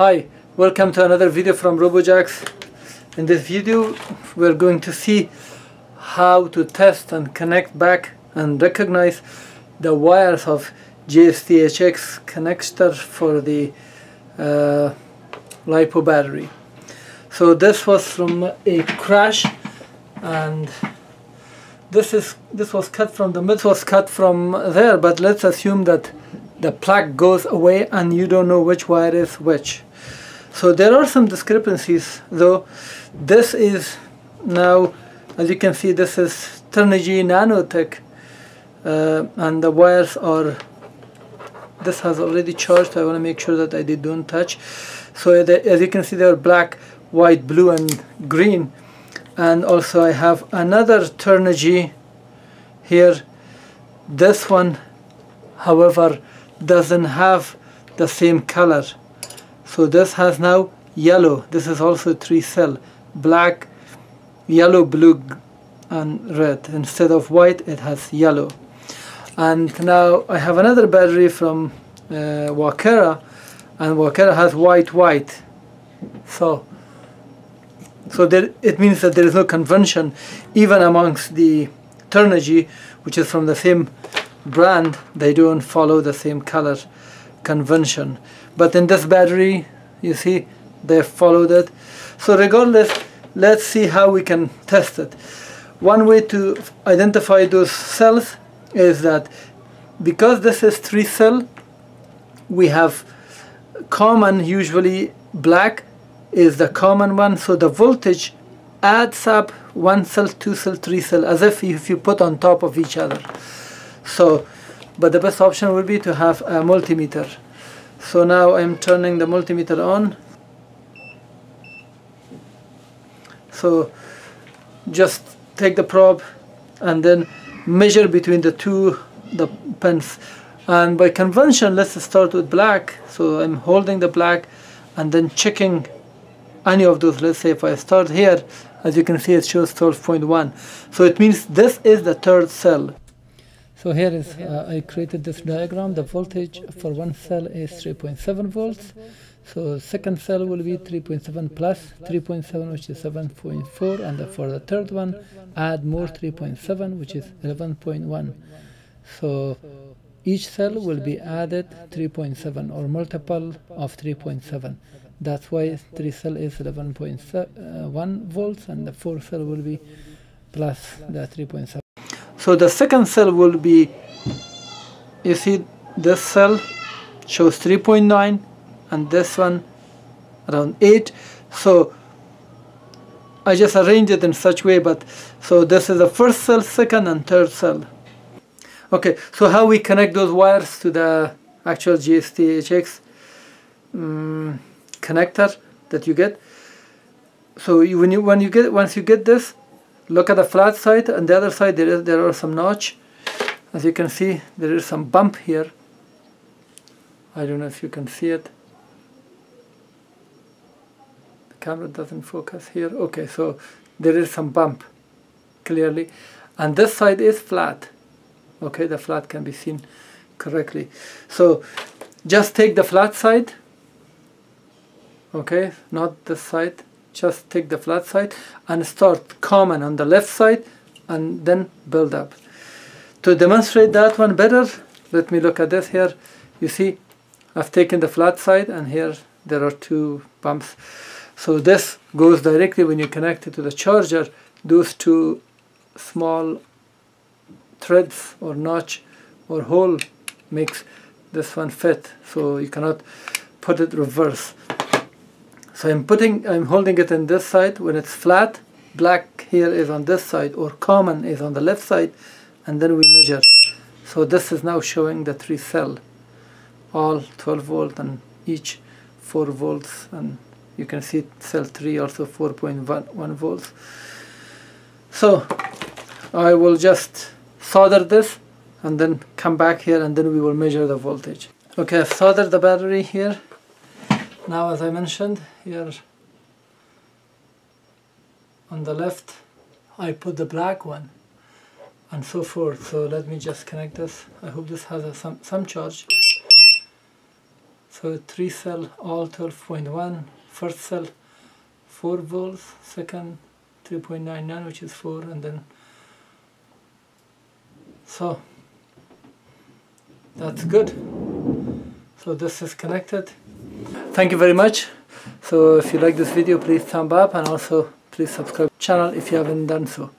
Hi, welcome to another video from RoboJax. In this video we're going to see how to test and connect back and recognize the wires of JST-HX connector for the uh, LiPo battery. So this was from a crash and this is this was cut from the mid was cut from there but let's assume that the plug goes away and you don't know which wire is which. So there are some discrepancies though. This is now as you can see this is Turnigy Nanotech uh, and the wires are this has already charged I want to make sure that I did don't touch. So the, as you can see they're black white blue and green. And also I have another Turnigy here. This one however doesn't have the same color. So this has now yellow. This is also three cell. Black yellow blue and red. Instead of white it has yellow. And now I have another battery from uh, Walkera and Walkera has white white. So so there, it means that there is no convention even amongst the Turnigy which is from the same brand they don't follow the same color convention. But in this battery you see they followed it. So regardless let's see how we can test it. One way to identify those cells is that because this is three cell we have common usually black is the common one. So the voltage adds up one cell two cell three cell as if if you put on top of each other so but the best option would be to have a multimeter. So now I'm turning the multimeter on. So just take the probe and then measure between the two the pins and by convention let's start with black. So I'm holding the black and then checking any of those. Let's say if I start here as you can see it shows 12.1 so it means this is the third cell so here is uh, I created this diagram the voltage for one cell is 3.7 volts. So second cell will be 3.7 plus 3.7 which is 7.4 and for the third one add more 3.7 which is 11.1 so each cell will be added 3.7 or multiple of 3.7 that's why 3 cell is 11.1 volts and the 4 cell will be plus the 3.7 so the second cell will be you see this cell shows 3.9 and this one around 8 so I just arranged it in such way but so this is the first cell second and third cell. Okay so how we connect those wires to the actual JST-HX um, connector that you get? So you, when you when you get once you get this look at the flat side. And the other side there is there are some notch. As you can see there is some bump here. I don't know if you can see it. The camera doesn't focus here. Okay so there is some bump clearly. And this side is flat. Okay the flat can be seen correctly. So just take the flat side. Okay not this side just take the flat side and start common on the left side and then build up. To demonstrate that one better let me look at this here. You see I've taken the flat side and here there are two bumps so this goes directly when you connect it to the charger. Those two small threads or notch or hole makes this one fit. So you cannot put it reverse so I'm putting, I'm holding it in this side. When it's flat, black here is on this side or common is on the left side and then we measure. So this is now showing the three cell, all 12 volt and each 4 volts and you can see cell 3 also 4.1 volts. So I will just solder this and then come back here and then we will measure the voltage. Okay, I've soldered the battery here now as I mentioned here on the left I put the black one and so forth. So let me just connect this. I hope this has a, some, some charge. So 3 cell all 12.1 first cell 4 volts second 3.99 which is 4 and then so that's good. So this is connected thank you very much. So if you like this video please thumb up and also please subscribe channel if you haven't done so